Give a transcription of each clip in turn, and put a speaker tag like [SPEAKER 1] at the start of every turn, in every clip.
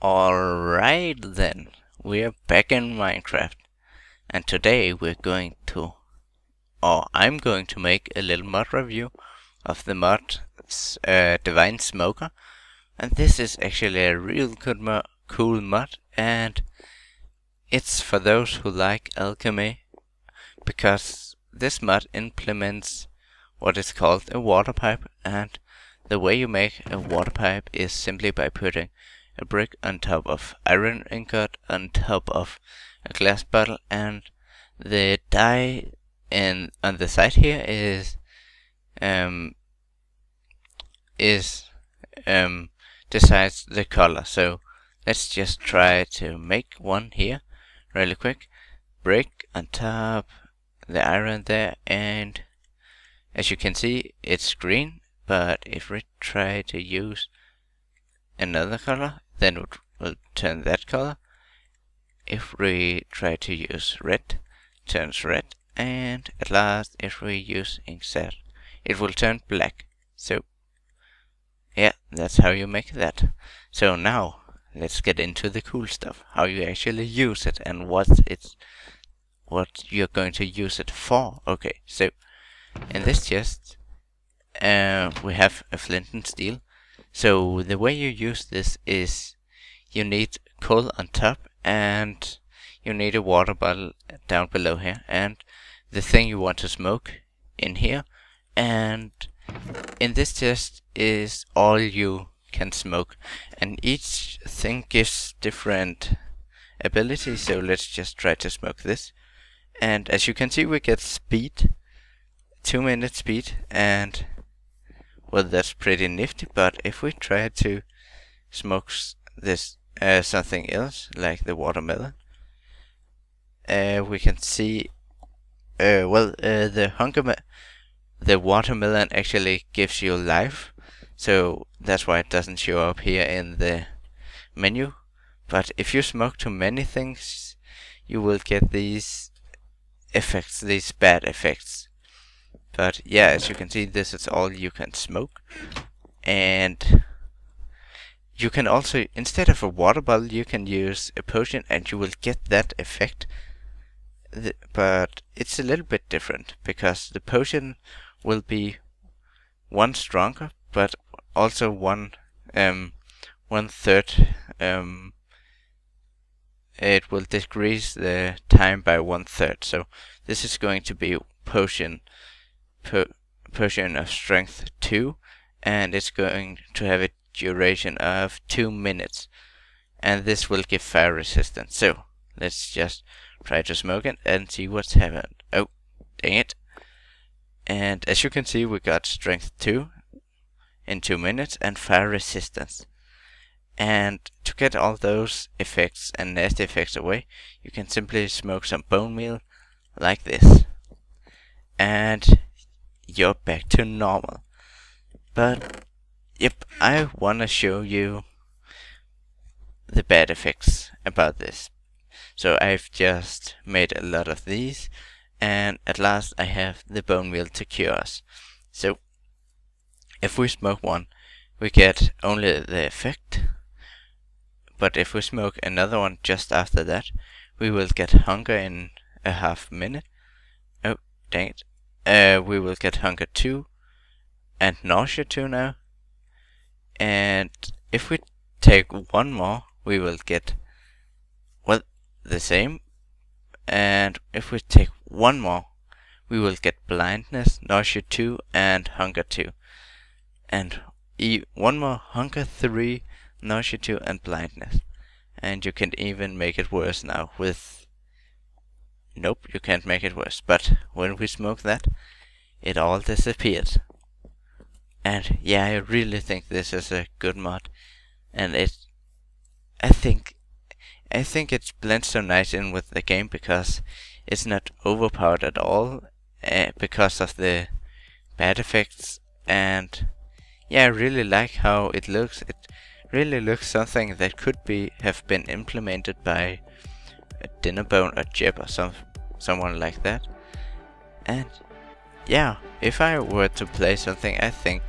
[SPEAKER 1] Alright then, we're back in Minecraft. And today we're going to, or I'm going to make a little mod review of the mod uh, Divine Smoker. And this is actually a real good mo cool mod and it's for those who like alchemy because this mod implements what is called a water pipe and the way you make a water pipe is simply by putting a brick on top of iron ingot on top of a glass bottle and the dye in on the side here is um is um decides the color. So let's just try to make one here really quick. Brick on top the iron there and as you can see it's green but if we try to use another color then it will turn that color. If we try to use red, turns red, and at last if we use ink sac, it will turn black. So, yeah, that's how you make that. So now, let's get into the cool stuff, how you actually use it and what it's what you're going to use it for. Okay, so in this chest, uh, we have a flint and steel, so the way you use this is you need coal on top and you need a water bottle down below here and the thing you want to smoke in here. And in this chest is all you can smoke. And each thing gives different abilities so let's just try to smoke this. And as you can see we get speed 2 minute speed and well, that's pretty nifty, but if we try to smoke this uh, something else, like the watermelon, uh, we can see, uh, well, uh, the hunger, the watermelon actually gives you life, so that's why it doesn't show up here in the menu. But if you smoke too many things, you will get these effects, these bad effects. But yeah, as you can see, this is all you can smoke. And you can also, instead of a water bottle, you can use a potion and you will get that effect. The, but it's a little bit different because the potion will be one stronger, but also one um, one third. Um, it will decrease the time by one third. So this is going to be potion potion of strength 2 and it's going to have a duration of 2 minutes. And this will give fire resistance. So let's just try to smoke it and see what's happened. Oh dang it. And as you can see we got strength 2 in 2 minutes and fire resistance. And to get all those effects and nasty effects away you can simply smoke some bone meal like this. And you're back to normal. But, yep, I wanna show you the bad effects about this. So I've just made a lot of these, and at last I have the bone meal to cure us. So, if we smoke one, we get only the effect, but if we smoke another one just after that, we will get hunger in a half minute. Oh, dang it uh, we will get hunger 2 and nausea 2 now. And if we take one more, we will get, well, the same. And if we take one more, we will get blindness, nausea 2, and hunger 2. And e one more, hunger 3, nausea 2, and blindness. And you can even make it worse now with Nope, you can't make it worse. But when we smoke that, it all disappeared. And yeah, I really think this is a good mod. And it, I think, I think it blends so nice in with the game because it's not overpowered at all uh, because of the bad effects. And yeah, I really like how it looks. It really looks something that could be have been implemented by a Dinnerbone or Jeb or some someone like that. And yeah, if I were to play something, I think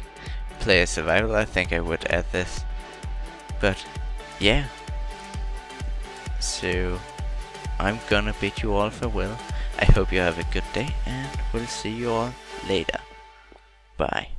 [SPEAKER 1] play a survival, I think I would add this. But yeah, So I'm gonna bid you all farewell. I hope you have a good day and we'll see you all later. Bye.